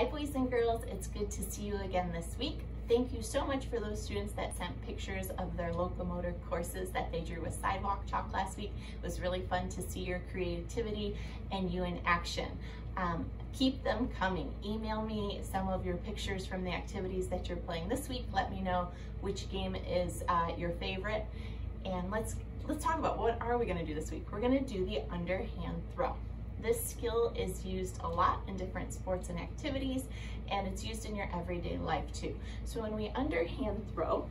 Hi boys and girls, it's good to see you again this week. Thank you so much for those students that sent pictures of their locomotor courses that they drew with sidewalk chalk last week. It was really fun to see your creativity and you in action. Um, keep them coming. Email me some of your pictures from the activities that you're playing this week. Let me know which game is uh, your favorite. And let's, let's talk about what are we gonna do this week. We're gonna do the underhand throw. This skill is used a lot in different sports and activities, and it's used in your everyday life too. So when we underhand throw,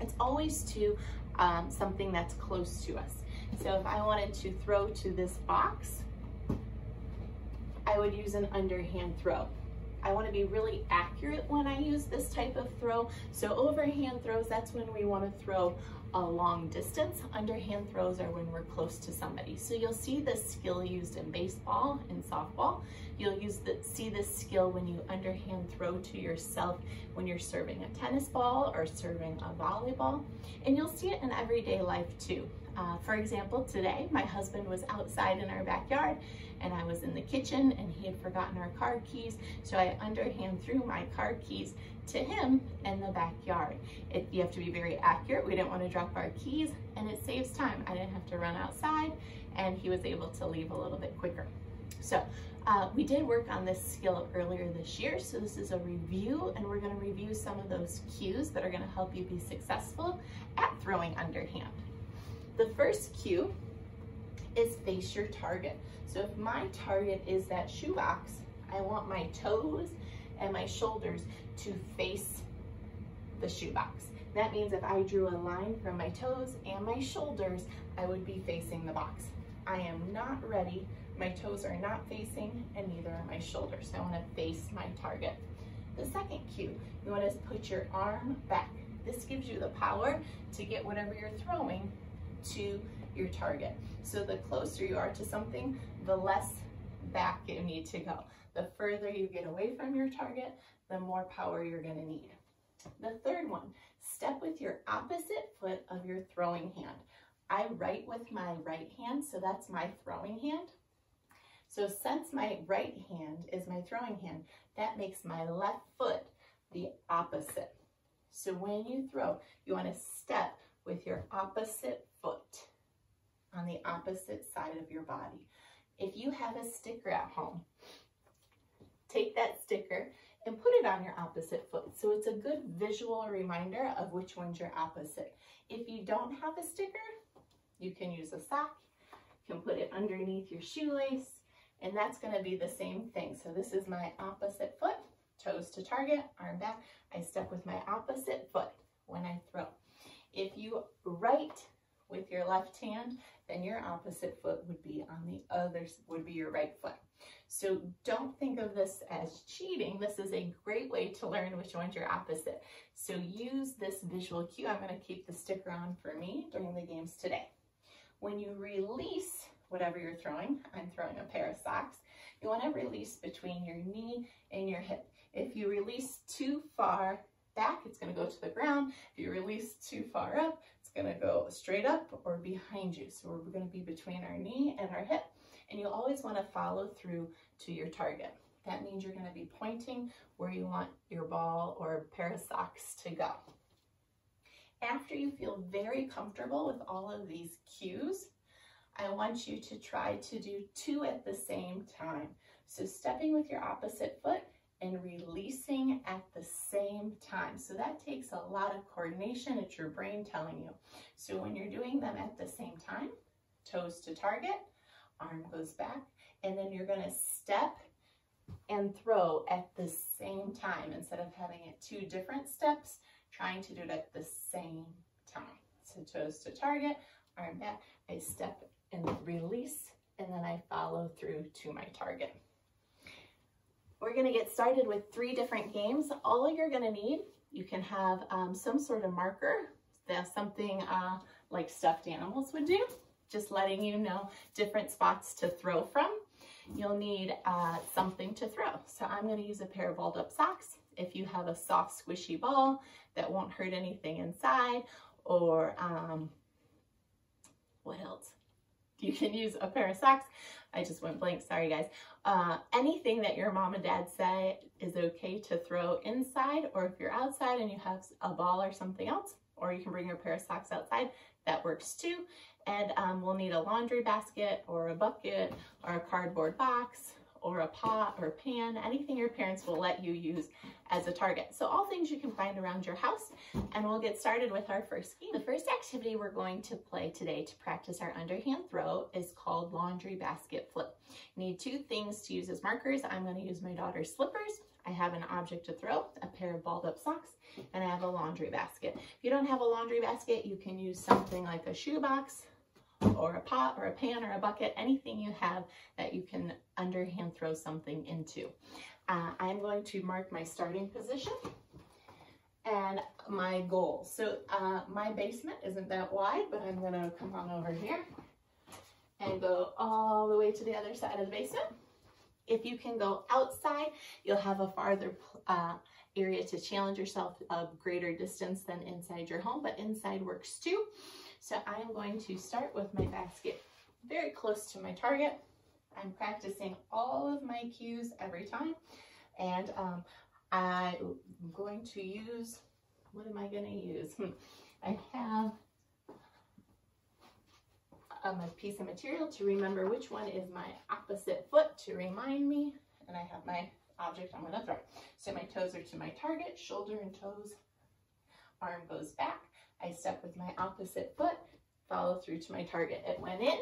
it's always to um, something that's close to us. So if I wanted to throw to this box, I would use an underhand throw. I want to be really accurate when I use this type of throw. So overhand throws, that's when we want to throw a long distance. Underhand throws are when we're close to somebody. So you'll see this skill used in baseball and softball. You'll use the, see this skill when you underhand throw to yourself when you're serving a tennis ball or serving a volleyball. And you'll see it in everyday life too. Uh, for example, today my husband was outside in our backyard and I was in the kitchen and he had forgotten our car keys. So I underhand threw my car keys to him in the backyard. It, you have to be very accurate. We didn't want to drop our keys and it saves time. I didn't have to run outside and he was able to leave a little bit quicker. So uh, we did work on this skill earlier this year, so this is a review, and we're gonna review some of those cues that are gonna help you be successful at throwing underhand. The first cue is face your target. So if my target is that shoebox, I want my toes and my shoulders to face the shoebox. That means if I drew a line from my toes and my shoulders, I would be facing the box. I am not ready. My toes are not facing and neither are my shoulders. So I wanna face my target. The second cue, you wanna put your arm back. This gives you the power to get whatever you're throwing to your target. So the closer you are to something, the less back you need to go. The further you get away from your target, the more power you're gonna need. The third one, step with your opposite foot of your throwing hand. I write with my right hand, so that's my throwing hand. So since my right hand is my throwing hand, that makes my left foot the opposite. So when you throw, you wanna step with your opposite foot on the opposite side of your body. If you have a sticker at home, take that sticker and put it on your opposite foot. So it's a good visual reminder of which one's your opposite. If you don't have a sticker, you can use a sock, you can put it underneath your shoelace, and that's gonna be the same thing. So this is my opposite foot, toes to target, arm back. I step with my opposite foot when I throw. If you write with your left hand, then your opposite foot would be on the other, would be your right foot. So don't think of this as cheating. This is a great way to learn which one's your opposite. So use this visual cue. I'm gonna keep the sticker on for me during the games today. When you release whatever you're throwing, I'm throwing a pair of socks, you wanna release between your knee and your hip. If you release too far back, it's gonna go to the ground. If you release too far up, gonna go straight up or behind you. So we're gonna be between our knee and our hip. And you always wanna follow through to your target. That means you're gonna be pointing where you want your ball or pair of socks to go. After you feel very comfortable with all of these cues, I want you to try to do two at the same time. So stepping with your opposite foot and releasing at the same time. So that takes a lot of coordination. It's your brain telling you. So when you're doing them at the same time, toes to target, arm goes back, and then you're gonna step and throw at the same time instead of having it two different steps, trying to do it at the same time. So toes to target, arm back, I step and release, and then I follow through to my target. We're gonna get started with three different games. All you're gonna need, you can have um, some sort of marker. That's something uh, like stuffed animals would do, just letting you know different spots to throw from. You'll need uh, something to throw. So I'm gonna use a pair of balled up socks. If you have a soft squishy ball that won't hurt anything inside, or um, what else? You can use a pair of socks. I just went blank, sorry guys. Uh, anything that your mom and dad say is okay to throw inside, or if you're outside and you have a ball or something else, or you can bring your pair of socks outside, that works too. And um, we'll need a laundry basket or a bucket or a cardboard box or a pot or pan, anything your parents will let you use as a target. So all things you can find around your house and we'll get started with our first game. The first activity we're going to play today to practice our underhand throw is called laundry basket flip. You need two things to use as markers. I'm gonna use my daughter's slippers. I have an object to throw, a pair of balled up socks, and I have a laundry basket. If you don't have a laundry basket, you can use something like a shoebox, or a pot or a pan or a bucket, anything you have that you can underhand throw something into. Uh, I'm going to mark my starting position and my goal. So uh, my basement isn't that wide, but I'm gonna come on over here and go all the way to the other side of the basement. If you can go outside, you'll have a farther uh, area to challenge yourself of greater distance than inside your home, but inside works too. So I'm going to start with my basket very close to my target. I'm practicing all of my cues every time. And um, I'm going to use, what am I going to use? Hmm. I have um, a piece of material to remember which one is my opposite foot to remind me. And I have my object I'm going to throw. So my toes are to my target, shoulder and toes, arm goes back. I step with my opposite foot, follow through to my target. It went in,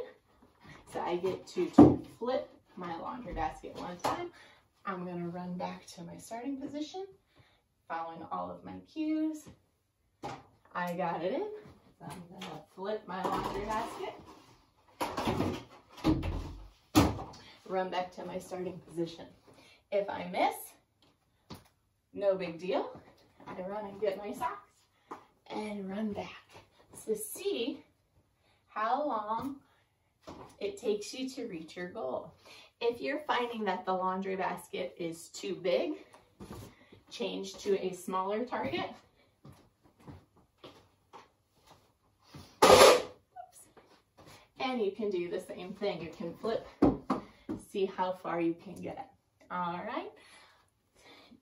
so I get to, to flip my laundry basket one time. I'm gonna run back to my starting position, following all of my cues. I got it in, so I'm gonna flip my laundry basket, run back to my starting position. If I miss, no big deal. I run and get my socks and run back to see how long it takes you to reach your goal. If you're finding that the laundry basket is too big, change to a smaller target. And you can do the same thing. You can flip, see how far you can get. All right.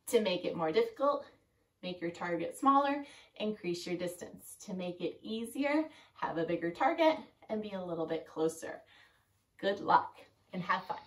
To make it more difficult, make your target smaller, increase your distance. To make it easier, have a bigger target and be a little bit closer. Good luck and have fun.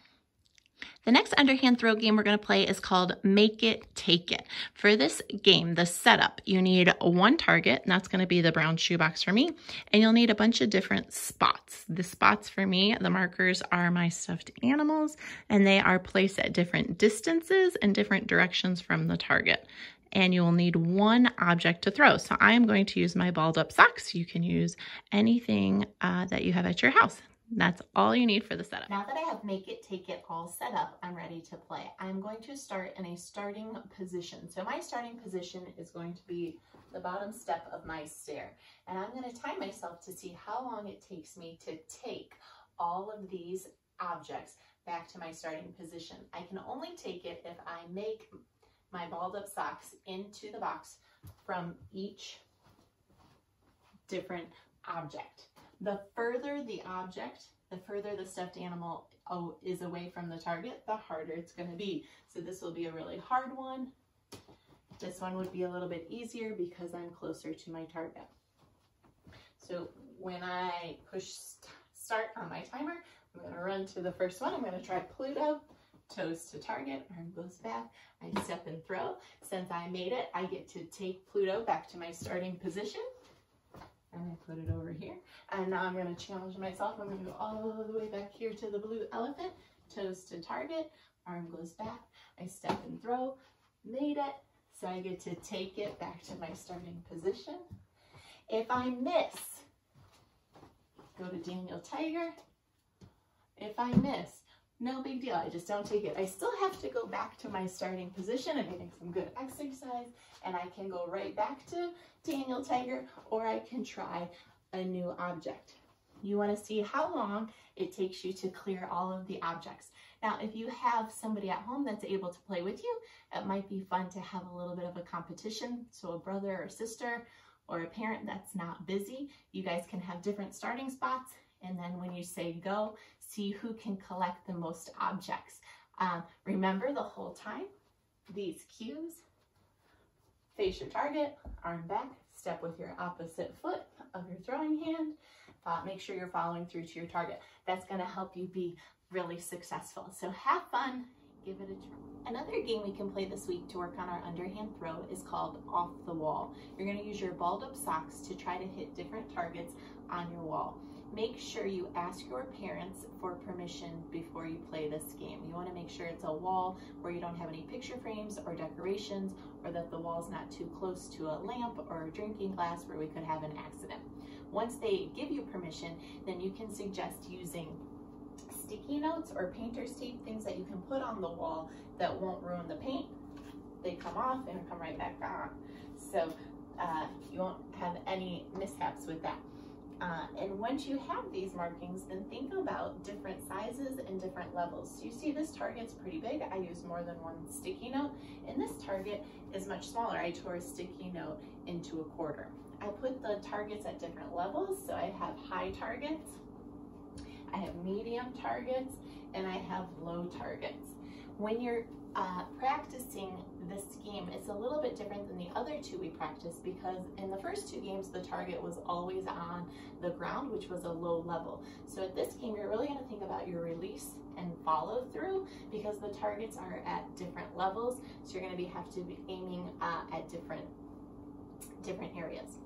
The next underhand throw game we're going to play is called Make It, Take It. For this game, the setup, you need one target, and that's going to be the brown shoebox for me, and you'll need a bunch of different spots. The spots for me, the markers are my stuffed animals, and they are placed at different distances and different directions from the target and you will need one object to throw. So I'm going to use my balled up socks. You can use anything uh, that you have at your house. That's all you need for the setup. Now that I have make it, take it all set up, I'm ready to play. I'm going to start in a starting position. So my starting position is going to be the bottom step of my stair. And I'm gonna time myself to see how long it takes me to take all of these objects back to my starting position. I can only take it if I make my balled up socks into the box from each different object. The further the object, the further the stuffed animal oh, is away from the target, the harder it's gonna be. So this will be a really hard one. This one would be a little bit easier because I'm closer to my target. So when I push start on my timer, I'm gonna run to the first one. I'm gonna try Pluto, toes to target, arm goes back. I step and throw. Since I made it, I get to take Pluto back to my starting position and I put it over here. And now I'm gonna challenge myself. I'm gonna go all the way back here to the blue elephant, toes to target, arm goes back. I step and throw, made it. So I get to take it back to my starting position. If I miss, go to Daniel Tiger. If I miss, no big deal. I just don't take it. I still have to go back to my starting position and getting some good exercise and I can go right back to Daniel Tiger or I can try a new object. You want to see how long it takes you to clear all of the objects. Now, if you have somebody at home that's able to play with you, it might be fun to have a little bit of a competition. So a brother or sister or a parent that's not busy, you guys can have different starting spots And then when you say go, see who can collect the most objects. Um, remember the whole time, these cues, face your target, arm back, step with your opposite foot of your throwing hand, uh, make sure you're following through to your target. That's gonna help you be really successful. So have fun, give it a try. Another game we can play this week to work on our underhand throw is called Off the Wall. You're gonna use your balled up socks to try to hit different targets on your wall. Make sure you ask your parents for permission before you play this game. You wanna make sure it's a wall where you don't have any picture frames or decorations or that the wall's not too close to a lamp or a drinking glass where we could have an accident. Once they give you permission, then you can suggest using sticky notes or painter's tape, things that you can put on the wall that won't ruin the paint. They come off and come right back on. So uh, you won't have any mishaps with that. Uh, and once you have these markings, then think about different sizes and different levels. So you see this target's pretty big. I use more than one sticky note. And this target is much smaller. I tore a sticky note into a quarter. I put the targets at different levels. So I have high targets, I have medium targets, and I have low targets. When you're uh, practicing this game, it's a little bit different than the other two we practiced because in the first two games, the target was always on the ground, which was a low level. So at this game, you're really gonna think about your release and follow through because the targets are at different levels. So you're gonna be have to be aiming uh, at different, different areas.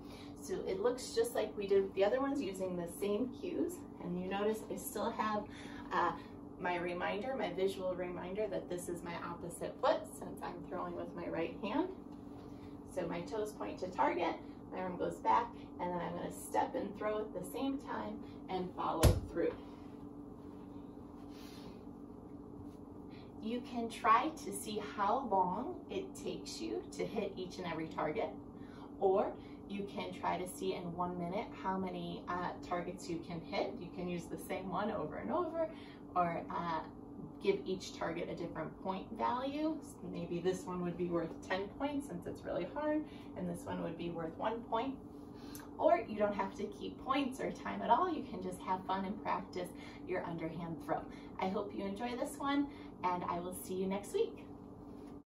So it looks just like we did the other ones using the same cues. And you notice I still have uh, my reminder, my visual reminder that this is my opposite foot since I'm throwing with my right hand. So my toes point to target, my arm goes back, and then I'm gonna step and throw at the same time and follow through. You can try to see how long it takes you to hit each and every target, or you can try to see in one minute how many uh, targets you can hit. You can use the same one over and over, or uh, give each target a different point value. So maybe this one would be worth 10 points since it's really hard, and this one would be worth one point. Or you don't have to keep points or time at all. You can just have fun and practice your underhand throw. I hope you enjoy this one, and I will see you next week.